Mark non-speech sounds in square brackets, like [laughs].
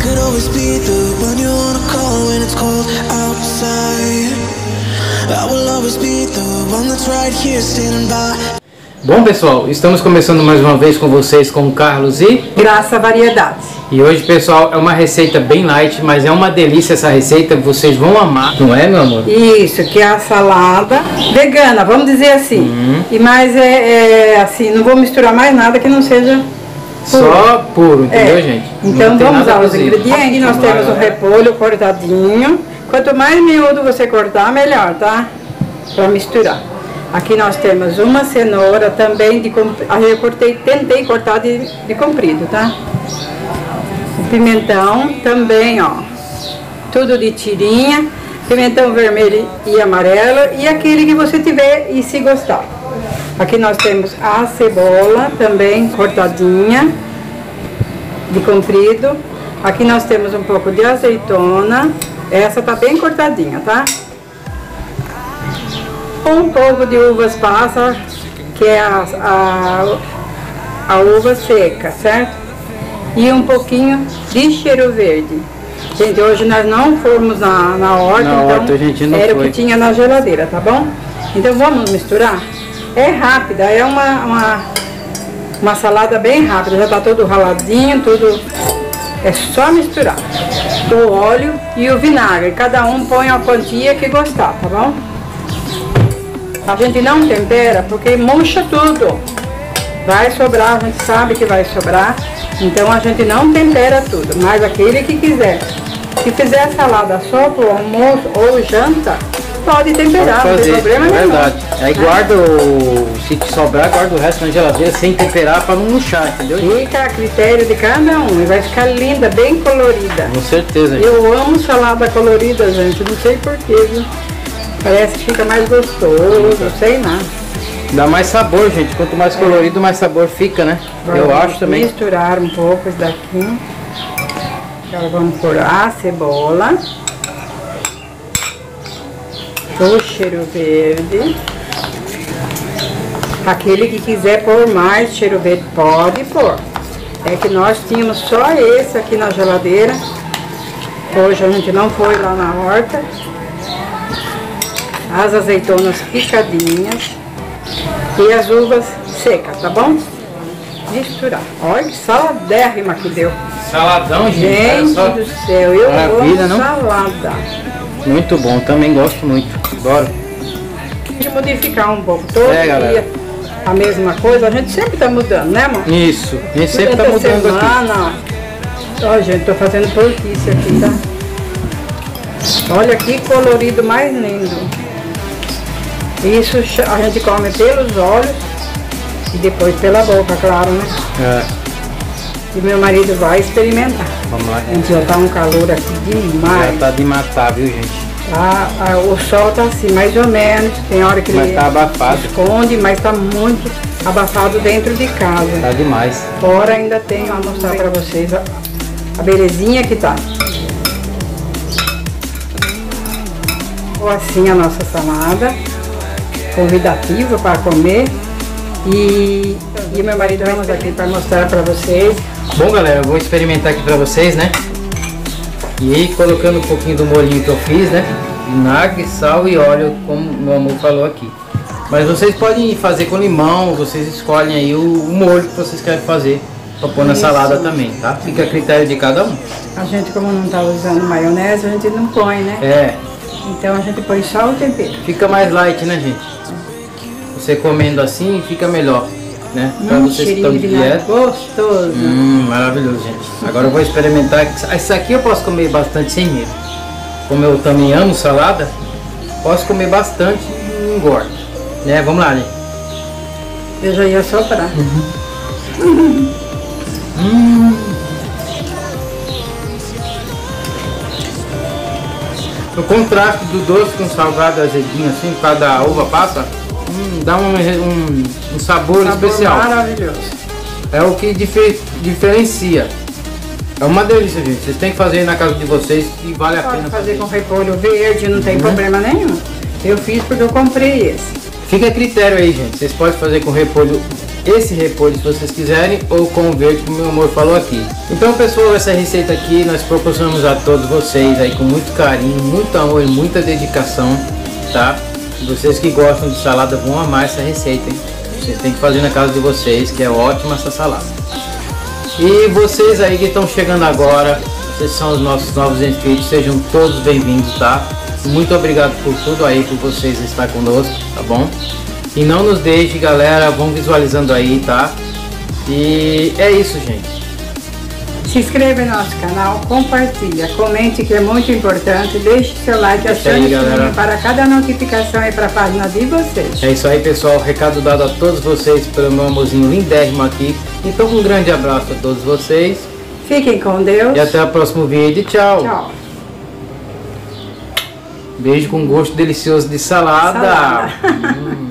could always be the one you wanna call when it's cold outside. I will always be the one that's right here standing by. Bom pessoal, estamos começando mais uma vez com vocês com o Carlos e Graça Variedades. e hoje pessoal é uma receita bem light, mas é uma delícia essa receita, vocês vão amar, não é meu amor? Isso, que é a salada vegana, vamos dizer assim. Uhum. E mais é, é, assim, não vou misturar mais nada que não seja Só puro, entendeu É. gente? Então vamos aos ingredientes. Nós temos o repolho cortadinho. Quanto mais miúdo você cortar, melhor, tá? Para misturar. Aqui nós temos uma cenoura também de eu cortei, tentei cortar de, de comprido, tá? O pimentão também, ó. Tudo de tirinha. Pimentão vermelho e amarelo e aquele que você tiver e se gostar. Aqui nós temos a cebola também cortadinha de comprido. Aqui nós temos um pouco de azeitona. Essa tá bem cortadinha, tá? Um pouco de uvas passas, que é a, a, a uva seca, certo? E um pouquinho de cheiro verde. Gente, hoje nós não fomos na, na horta, Na então horta a gente não era o que tinha na geladeira, tá bom? Então vamos misturar? É rápida, é uma, uma, uma salada bem rápida, já tá tudo raladinho, tudo. É só misturar. O óleo e o vinagre, cada um põe a quantia que gostar, tá bom? A gente não tempera porque murcha tudo. Vai sobrar, a gente sabe que vai sobrar. Então a gente não tempera tudo. Mas aquele que quiser. Se fizer salada só pro almoço ou janta, pode temperar, Pode não tem fazer, problema é nenhum. verdade. Aí guarda o. Se te sobrar, guarda o resto na geladeira sem temperar pra não murchar, entendeu? Fica a critério de cada um. E vai ficar linda, bem colorida. Com certeza, gente. Eu amo salada colorida, gente. Não sei porquê, viu? Parece que fica mais gostoso, não sei nada. Dá mais sabor, gente. Quanto mais colorido, mais sabor fica, né? Eu Vamos acho também. Misturar um pouco isso daqui. Agora vamos pôr a cebola. O cheiro verde. Aquele que quiser pôr mais cheiro verde pode pôr. É que nós tínhamos só esse aqui na geladeira. Hoje a gente não foi lá na horta. As azeitonas picadinhas. E as uvas secas, tá bom? Misturar. Olha que saladérrima que deu. Saladão, gente. Gente só. do céu, eu Maravilha, amo não? salada. Muito bom, também gosto muito. Adoro. Que modificar um pouco. Todo É, dia a mesma coisa, a gente sempre tá mudando, né, amor? Isso. A gente sempre tá a mudando aqui. semana. Ó, gente, tô fazendo porquice aqui, tá? Olha que colorido mais lindo. Isso a gente come pelos olhos e depois pela boca, claro, né? É, E meu marido vai experimentar. vamos lá, A gente. já tá um calor aqui demais. Já tá de matar, viu, gente? Tá, ah, o sol tá assim, mais ou menos. Tem hora que Mas ele tá abafado. esconde, mas tá muito abafado dentro de casa. Tá demais. Fora ainda tenho a mostrar pra vocês a, a belezinha que tá. Ou assim a nossa salada, convidativa para comer. E, e meu marido vamos aqui para mostrar para vocês. Bom, galera, eu vou experimentar aqui pra vocês, né? E aí, colocando um pouquinho do molhinho que eu fiz, né? Vinagre, sal e óleo, como meu amor falou aqui. Mas vocês podem fazer com limão, vocês escolhem aí o, o molho que vocês querem fazer pra pôr na Isso. salada também, tá? Fica a critério de cada um. A gente, como não tá usando maionese, a gente não põe, né? É, Então a gente põe só o tempero. fica mais light, né, gente? Você comendo assim, fica melhor, né? Pra Hum, vocês que estão de dieta. gostoso. Hum, maravilhoso, gente. Agora eu vou experimentar. Isso aqui eu posso comer bastante sem medo. Como eu também amo salada, posso comer bastante e não engorda. Né? Vamos lá, gente. Eu já ia soprar. [laughs] O contraste do doce com salgado azedinho, assim, por causa da uva passa, hum, dá um, um, um sabor, Sabor especial. Maravilhoso. É o que dife- diferencia. É uma delícia, gente. Vocês têm que fazer aí na casa de vocês e vale a Pode pena fazer fazer. com repolho verde, não Uhum. tem problema nenhum. Eu fiz porque eu comprei esse. Fica a critério aí, gente. Vocês podem fazer com repolho esse repolho se vocês quiserem ou com o verde que o meu amor falou aqui. Então pessoal, essa receita aqui nós proporcionamos a todos vocês aí com muito carinho, muito amor e muita dedicação, tá? Vocês que gostam de salada vão amar essa receita, hein? Vocês têm que fazer na casa de vocês, que é ótima essa salada. E vocês aí que estão chegando agora, vocês são os nossos novos inscritos, sejam todos bem-vindos, tá? Muito obrigado por tudo aí, por vocês estar conosco, tá bom? E não nos deixe, galera, vão visualizando aí, tá? E é isso, gente. Se inscreva no nosso canal, compartilha, comente que é muito importante, deixe seu like, acione o sininho para cada notificação e para a página de vocês. É isso aí, pessoal. Recado dado a todos vocês pelo meu amorzinho lindérrimo aqui. Então, um grande abraço a todos vocês. Fiquem com Deus. E até o próximo vídeo. Tchau. Tchau. Beijo com gosto delicioso de salada. salada. Hum.